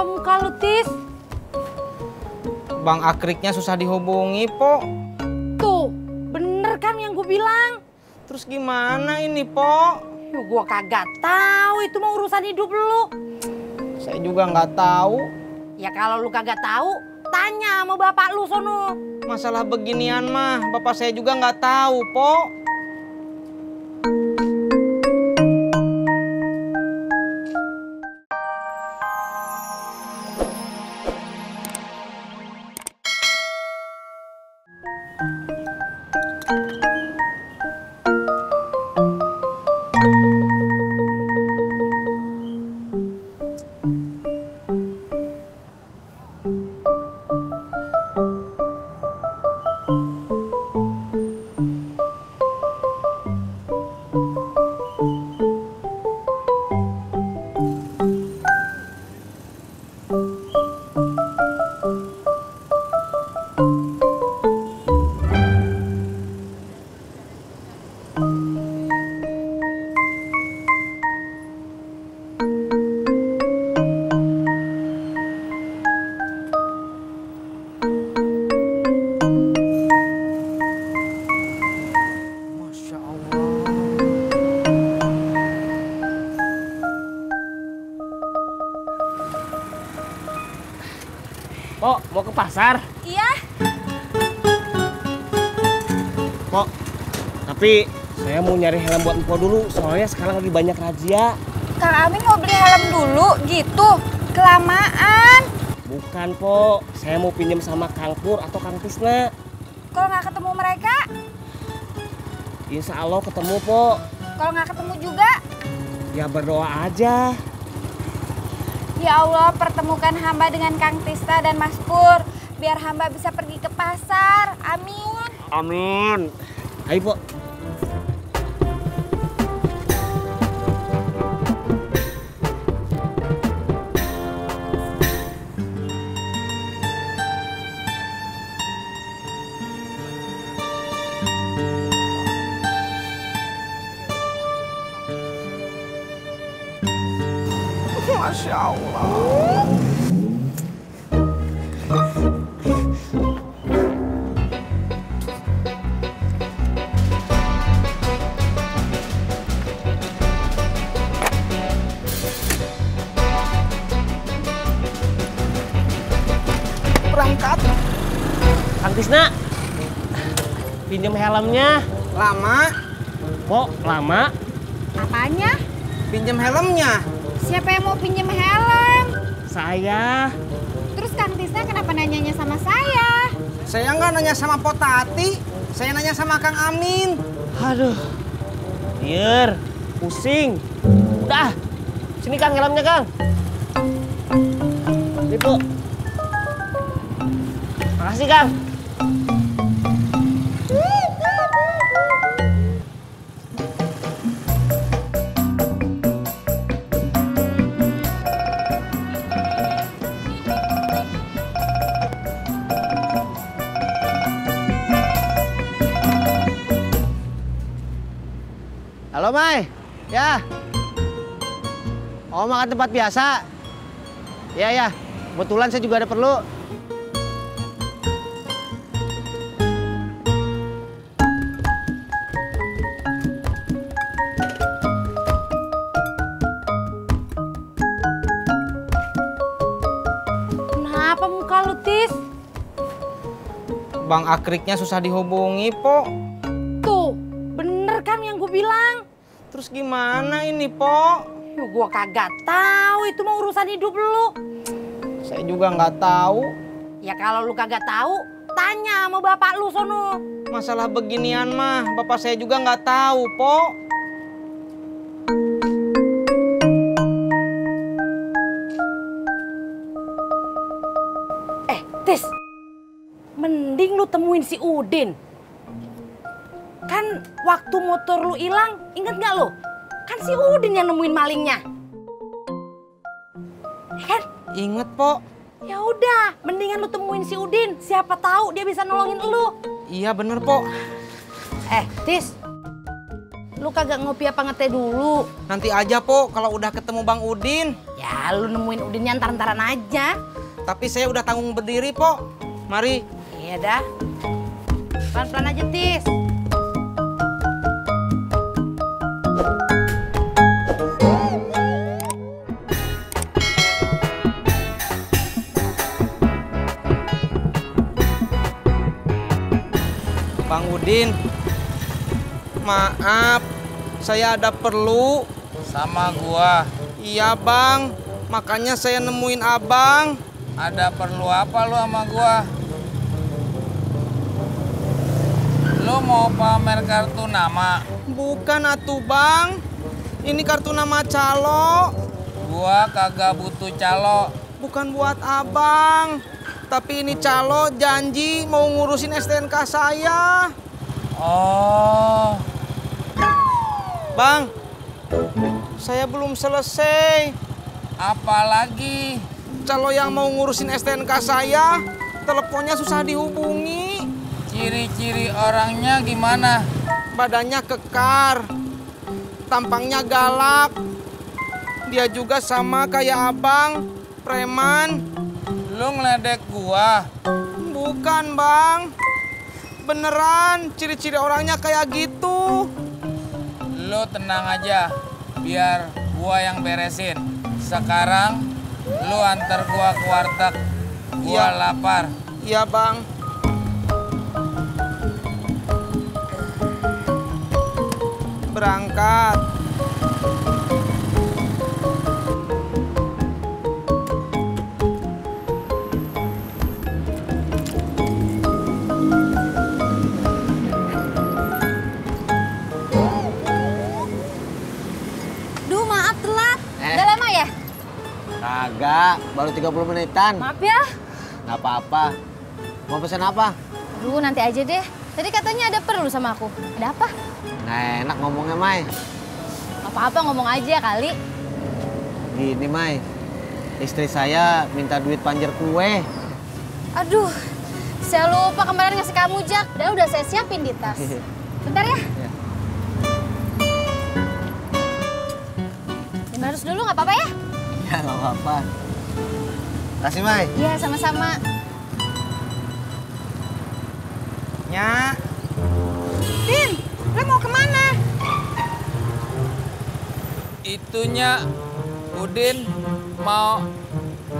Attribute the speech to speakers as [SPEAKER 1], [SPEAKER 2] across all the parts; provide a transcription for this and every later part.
[SPEAKER 1] Kenapa muka lu, Tis?
[SPEAKER 2] Bang Akriknya susah dihubungi, Po.
[SPEAKER 1] Tuh, bener kan yang gue bilang?
[SPEAKER 2] Terus gimana ini, Po?
[SPEAKER 1] Yuh, gua kagak tahu itu mau urusan hidup lu.
[SPEAKER 2] Saya juga nggak tahu.
[SPEAKER 1] Ya kalau lu kagak tahu, tanya sama bapak lu sono.
[SPEAKER 2] Masalah beginian mah, bapak saya juga nggak tahu, Po.
[SPEAKER 3] Pok, mau ke pasar?
[SPEAKER 1] Iya,
[SPEAKER 3] Pok, tapi saya mau nyari helm buat Empo dulu, soalnya sekarang lagi banyak razia.
[SPEAKER 4] Kang Amin mau beli helm dulu gitu. Kelamaan.
[SPEAKER 3] Bukan, Pok. Saya mau pinjam sama Kang Pur atau Kang Tisna.
[SPEAKER 4] Kalau nggak ketemu mereka,
[SPEAKER 3] Insya Allah ketemu, Pok.
[SPEAKER 4] kalau nggak ketemu juga,
[SPEAKER 3] Ya berdoa aja.
[SPEAKER 4] Ya Allah pertemukan hamba dengan Kang Tista dan Mas Pur. Biar hamba bisa pergi ke pasar. Amin.
[SPEAKER 3] Amin. Ayo, Pok. Pinjam helmnya.
[SPEAKER 2] Lama.
[SPEAKER 3] Pok, lama.
[SPEAKER 4] Apanya?
[SPEAKER 2] Pinjam helmnya.
[SPEAKER 4] Siapa yang mau pinjem helm?
[SPEAKER 3] Saya.
[SPEAKER 4] Terus Kang Tisna kenapa nanyanya sama saya?
[SPEAKER 2] Saya nggak nanya sama Potati. Saya nanya sama Kang Amin.
[SPEAKER 3] Aduh. Biar. Pusing. Udah. Sini Kang helmnya, Kang. Itu. Makasih, Kang.
[SPEAKER 5] Halo Mai, ya. Oh makan tempat biasa. Ya ya, kebetulan saya juga ada perlu.
[SPEAKER 1] kenapa muka lu, Tis?
[SPEAKER 2] Bang Akriknya susah dihubungi, Po. Terus gimana ini, Po?
[SPEAKER 1] Yuh, gua kagak tahu itu mau urusan hidup lu.
[SPEAKER 2] Saya juga nggak tahu.
[SPEAKER 1] Ya kalau lu kagak tahu, tanya sama bapak lu sono.
[SPEAKER 2] Masalah beginian mah, bapak saya juga nggak tahu, Po.
[SPEAKER 1] Eh, Tis. Mending lu temuin si Udin. Kan waktu motor lu hilang, inget nggak lu? Kan si Udin yang nemuin malingnya. Ya kan?
[SPEAKER 2] Ingat, Po.
[SPEAKER 1] Ya udah, mendingan lu temuin si Udin. Siapa tahu dia bisa nolongin lu.
[SPEAKER 2] Iya bener, Po.
[SPEAKER 1] Eh, Tis. Lu kagak ngopi apa ngeteh dulu?
[SPEAKER 2] Nanti aja po kalau udah ketemu Bang Udin.
[SPEAKER 1] Ya lu nemuin Udin nyantar-ntaran aja.
[SPEAKER 2] Tapi saya udah tanggung berdiri po. Mari.
[SPEAKER 1] Iya dah. Pelan-pelan aja, Tis.
[SPEAKER 2] Udin. Maaf. Saya ada perlu.
[SPEAKER 6] Sama gua,
[SPEAKER 2] Iya bang. Makanya saya nemuin abang.
[SPEAKER 6] ada perlu apa lu sama gua? Lu mau pamer kartu nama?
[SPEAKER 2] Bukan atuh bang. Ini kartu nama calo.
[SPEAKER 6] Gua kagak butuh calo.
[SPEAKER 2] Bukan buat abang. Tapi ini calo janji mau ngurusin STNK saya.
[SPEAKER 6] Oh,
[SPEAKER 2] Bang, saya belum selesai.
[SPEAKER 6] apalagi?
[SPEAKER 2] Calo yang mau ngurusin STNK saya, teleponnya susah dihubungi.
[SPEAKER 6] Ciri-ciri orangnya gimana?
[SPEAKER 2] Badannya kekar, tampangnya galak. Dia juga sama kayak abang, preman.
[SPEAKER 6] Lu ngeledek gua.
[SPEAKER 2] Bukan bang, beneran ciri-ciri orangnya kayak gitu.
[SPEAKER 6] Lu tenang aja, biar gua yang beresin. Sekarang lu antar gua ke warteg. Gua
[SPEAKER 2] Iya.
[SPEAKER 6] lapar.
[SPEAKER 2] Iya bang. Berangkat.
[SPEAKER 5] Kagak, baru 30 menitan.
[SPEAKER 4] Maaf ya.
[SPEAKER 5] Nggak apa-apa. Mau pesen apa?
[SPEAKER 4] Aduh, nanti aja deh. Tadi katanya ada perlu sama aku. Ada apa?
[SPEAKER 5] Nggak enak ngomongnya, Mai.
[SPEAKER 4] Apa-apa ngomong aja kali.
[SPEAKER 5] Gini, Mai. Istri saya minta duit panjer kue.
[SPEAKER 4] Aduh, saya lupa kemarin ngasih kamu Jak. Udah udah saya siapin di tas. Bentar ya.
[SPEAKER 5] Ya.
[SPEAKER 4] 500 dulu nggak apa-apa ya?
[SPEAKER 5] Ya, nggak apa-apa. Kasih, Mai.
[SPEAKER 4] Iya, sama-sama.
[SPEAKER 2] Ya,
[SPEAKER 1] Din, lu mau ke mana?
[SPEAKER 6] Itunya Udin mau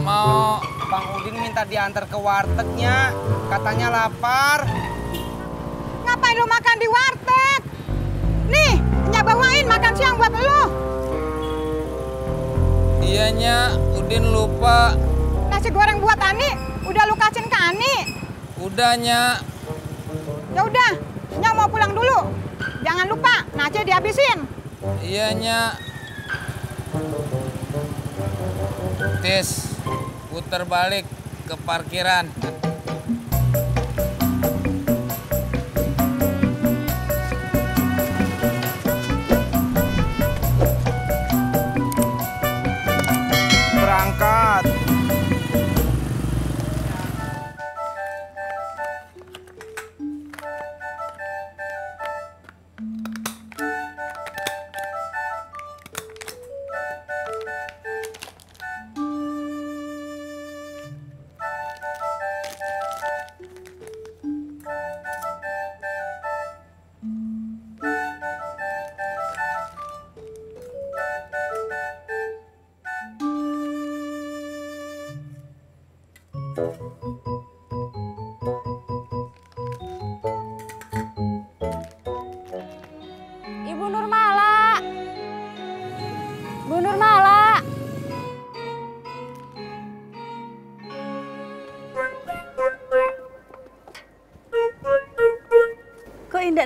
[SPEAKER 6] mau
[SPEAKER 2] Bang Udin minta diantar ke wartegnya. Katanya lapar.
[SPEAKER 1] Ngapain lu makan di warteg? Nih, nya bawain makan siang buat lu.
[SPEAKER 6] Dianya Udin lupa
[SPEAKER 1] Nasi goreng buat Ani, udah lu kasihin ke Ani.
[SPEAKER 6] Udahnya
[SPEAKER 1] Ya udah, Nya mau pulang dulu. Jangan lupa, nasi dihabisin.
[SPEAKER 6] Ianya Tis Puter balik ke parkiran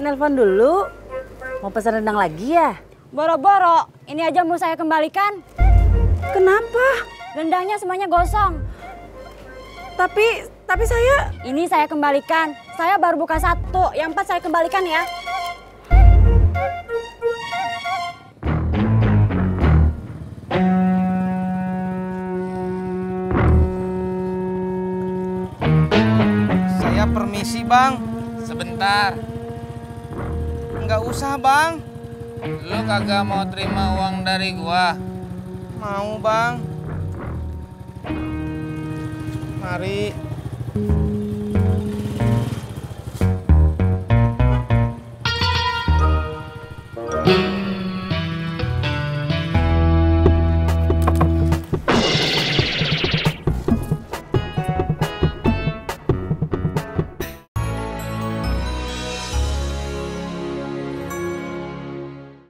[SPEAKER 1] nelpon dulu? Mau pesan rendang lagi ya?
[SPEAKER 4] Boro-boro, ini aja mau saya kembalikan.
[SPEAKER 1] Kenapa?
[SPEAKER 4] Rendangnya semuanya gosong.
[SPEAKER 1] Tapi, tapi saya...
[SPEAKER 4] Ini saya kembalikan. Saya baru buka satu, yang empat saya kembalikan ya.
[SPEAKER 2] Saya permisi bang.
[SPEAKER 6] Sebentar
[SPEAKER 2] Nggak usah bang.
[SPEAKER 6] Lu kagak mau terima uang dari gua?
[SPEAKER 2] Mau bang. Mari.